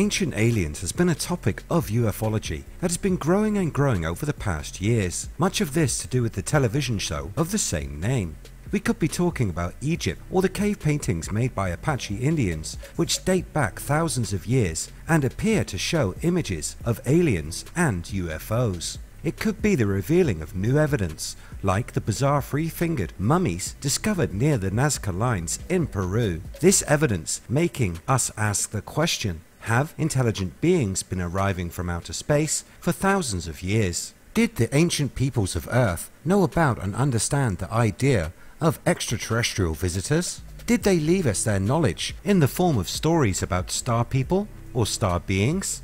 Ancient aliens has been a topic of ufology that has been growing and growing over the past years, much of this to do with the television show of the same name. We could be talking about Egypt or the cave paintings made by Apache Indians, which date back thousands of years and appear to show images of aliens and UFOs. It could be the revealing of new evidence, like the bizarre three-fingered mummies discovered near the Nazca lines in Peru. This evidence making us ask the question, have intelligent beings been arriving from outer space for thousands of years? Did the ancient peoples of Earth know about and understand the idea of extraterrestrial visitors? Did they leave us their knowledge in the form of stories about star people or star beings?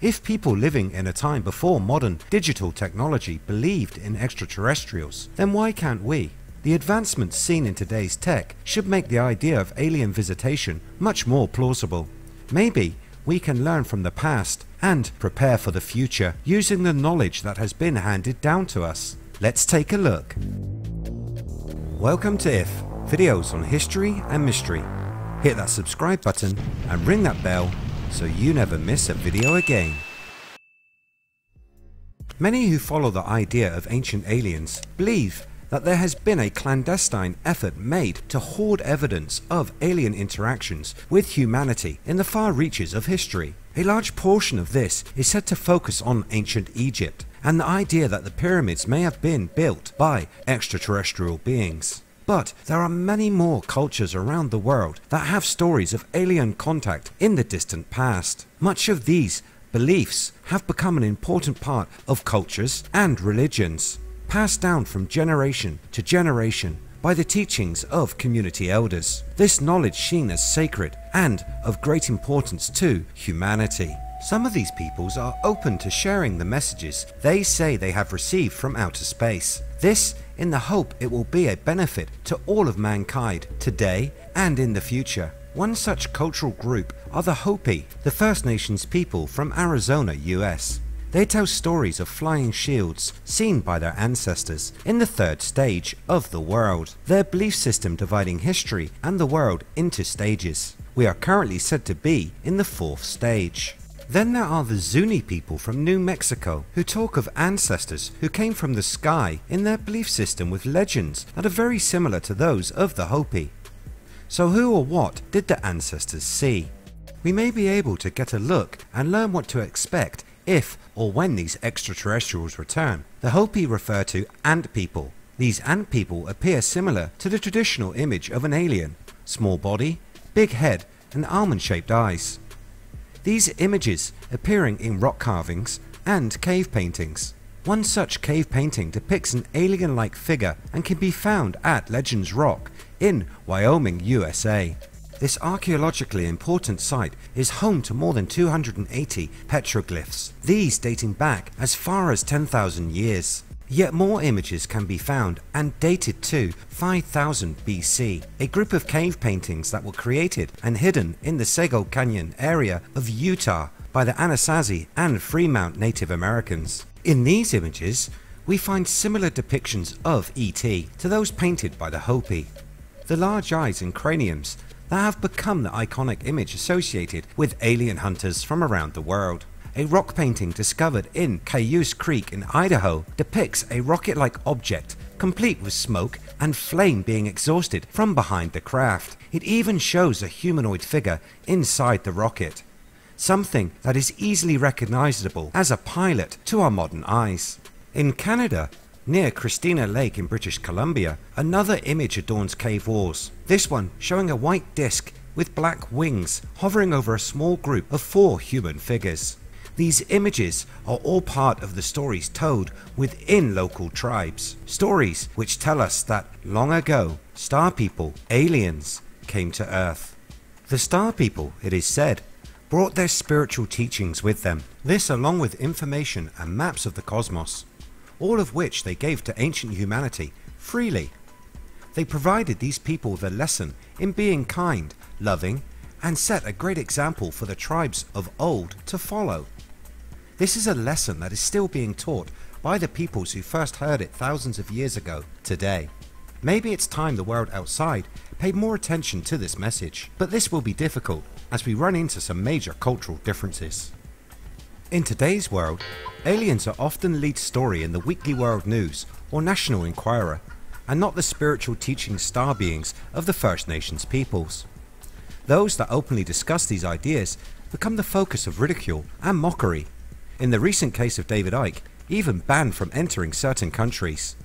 If people living in a time before modern digital technology believed in extraterrestrials, then why can't we? The advancements seen in today's tech should make the idea of alien visitation much more plausible. Maybe we can learn from the past and prepare for the future using the knowledge that has been handed down to us. Let's take a look. Welcome to IF, videos on history and mystery. Hit that subscribe button and ring that bell so you never miss a video again. Many who follow the idea of ancient aliens believe that there has been a clandestine effort made to hoard evidence of alien interactions with humanity in the far reaches of history. A large portion of this is said to focus on ancient Egypt and the idea that the pyramids may have been built by extraterrestrial beings. But there are many more cultures around the world that have stories of alien contact in the distant past. Much of these beliefs have become an important part of cultures and religions, passed down from generation to generation by the teachings of community elders. This knowledge seen as sacred and of great importance to humanity. Some of these peoples are open to sharing the messages they say they have received from outer space. This in the hope it will be a benefit to all of mankind today and in the future. One such cultural group are the Hopi, the First Nations people from Arizona, US. They tell stories of flying shields seen by their ancestors in the third stage of the world, their belief system dividing history and the world into stages. We are currently said to be in the fourth stage. Then there are the Zuni people from New Mexico who talk of ancestors who came from the sky in their belief system with legends that are very similar to those of the Hopi. So who or what did the ancestors see? We may be able to get a look and learn what to expect if or when these extraterrestrials return. The Hopi refer to ant people. These ant people appear similar to the traditional image of an alien. Small body, big head and almond shaped eyes. These images appearing in rock carvings and cave paintings. One such cave painting depicts an alien like figure and can be found at Legends Rock in Wyoming USA. This archaeologically important site is home to more than 280 petroglyphs, these dating back as far as 10,000 years. Yet more images can be found and dated to 5000 BC, a group of cave paintings that were created and hidden in the Sego Canyon area of Utah by the Anasazi and Fremont Native Americans. In these images, we find similar depictions of ET to those painted by the Hopi. The large eyes and craniums that have become the iconic image associated with alien hunters from around the world. A rock painting discovered in Cayuse Creek in Idaho depicts a rocket-like object complete with smoke and flame being exhausted from behind the craft. It even shows a humanoid figure inside the rocket, something that is easily recognizable as a pilot to our modern eyes. In Canada, near Christina Lake in British Columbia, another image adorns cave walls, this one showing a white disc with black wings hovering over a small group of four human figures. These images are all part of the stories told within local tribes. Stories which tell us that long ago, star people, aliens, came to earth. The star people, it is said, brought their spiritual teachings with them. This along with information and maps of the cosmos, all of which they gave to ancient humanity freely. They provided these people the lesson in being kind, loving, and set a great example for the tribes of old to follow. This is a lesson that is still being taught by the peoples who first heard it thousands of years ago today. Maybe it's time the world outside paid more attention to this message, but this will be difficult as we run into some major cultural differences. In today's world, aliens are often lead story in the Weekly World News or National Enquirer, and not the spiritual teaching star beings of the First Nations peoples. Those that openly discuss these ideas become the focus of ridicule and mockery. In the recent case of David Icke, even banned from entering certain countries.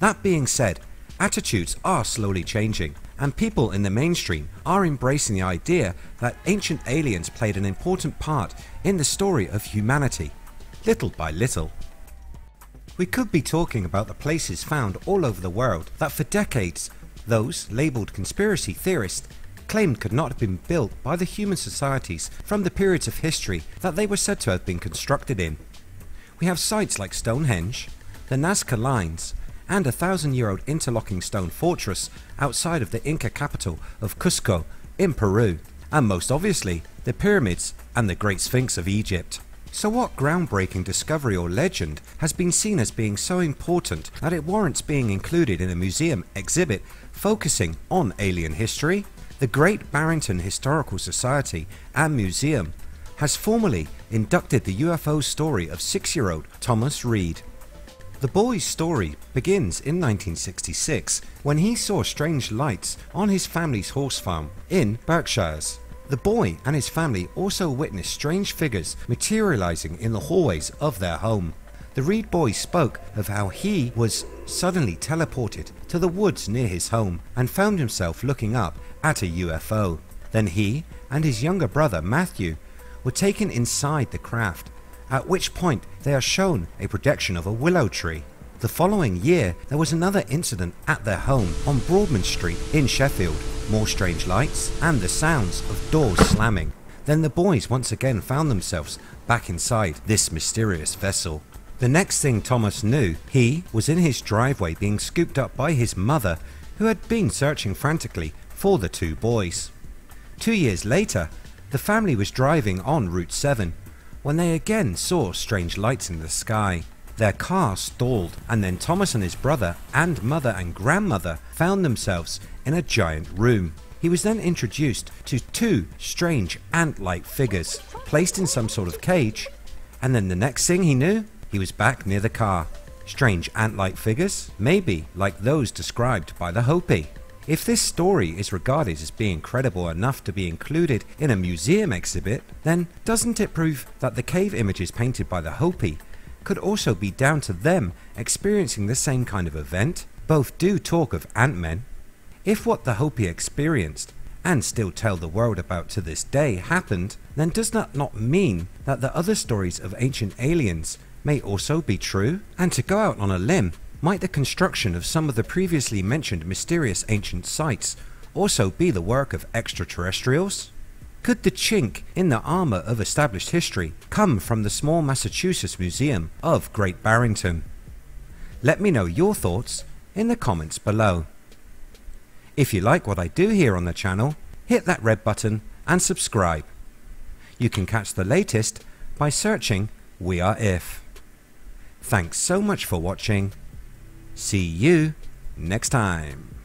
That being said, attitudes are slowly changing and people in the mainstream are embracing the idea that ancient aliens played an important part in the story of humanity, little by little. We could be talking about the places found all over the world that for decades those labelled conspiracy theorists claimed could not have been built by the human societies from the periods of history that they were said to have been constructed in. We have sites like Stonehenge, the Nazca Lines, and a thousand year old interlocking stone fortress outside of the Inca capital of Cusco in Peru, and most obviously the pyramids and the Great Sphinx of Egypt. So what groundbreaking discovery or legend has been seen as being so important that it warrants being included in a museum exhibit focusing on alien history? The Great Barrington Historical Society and Museum has formally inducted the UFO story of 6 year old Thomas Reed. The boy's story begins in 1966 when he saw strange lights on his family's horse farm in Berkshires. The boy and his family also witnessed strange figures materializing in the hallways of their home. The Reed boy spoke of how he was suddenly teleported to the woods near his home and found himself looking up at a UFO. Then he and his younger brother Matthew were taken inside the craft, at which point they are shown a projection of a willow tree. The following year there was another incident at their home on Broadman Street in Sheffield, more strange lights and the sounds of doors slamming. Then the boys once again found themselves back inside this mysterious vessel. The next thing Thomas knew, he was in his driveway being scooped up by his mother who had been searching frantically for the two boys. Two years later, the family was driving on Route 7 when they again saw strange lights in the sky. Their car stalled and then Thomas and his brother and mother and grandmother found themselves in a giant room. He was then introduced to two strange ant-like figures placed in some sort of cage and then the next thing he knew he was back near the car. Strange ant-like figures? Maybe like those described by the Hopi. If this story is regarded as being credible enough to be included in a museum exhibit, then doesn't it prove that the cave images painted by the Hopi could also be down to them experiencing the same kind of event? Both do talk of Ant-Men. If what the Hopi experienced and still tell the world about to this day happened, then does that not mean that the other stories of ancient aliens may also be true? And to go out on a limb, might the construction of some of the previously mentioned mysterious ancient sites also be the work of extraterrestrials? Could the chink in the armour of established history come from the small Massachusetts Museum of Great Barrington? Let me know your thoughts in the comments below. If you like what I do here on the channel, hit that red button and subscribe. You can catch the latest by searching We Are If. Thanks so much for watching See you next time.